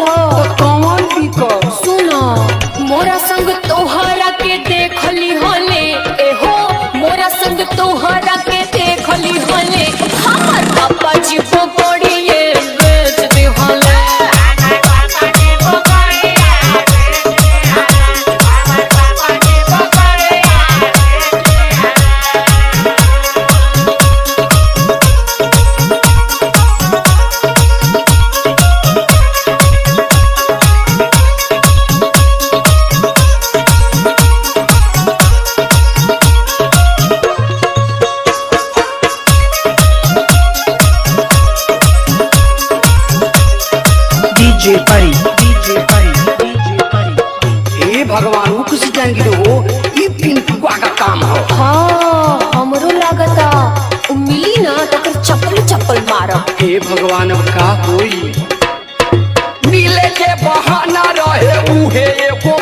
Hello. भगवान उकस जाएँगे हो ये पिंटुआ का काम हो। हाँ हमरो लागता। मिली ना तकर चप्पल चप्पल मारब हे भगवान अब का होई? मिले के बहाना रहे उहे एगो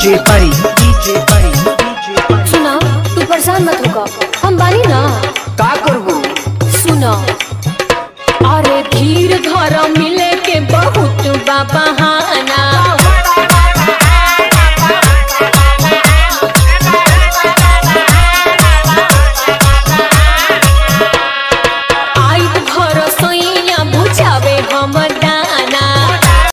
DJ परी डीजे परी सुना तू परेशान मत होगा। हम बानी ना। का करबो सुना। अरे धीर धर मिले के बहुत बाबा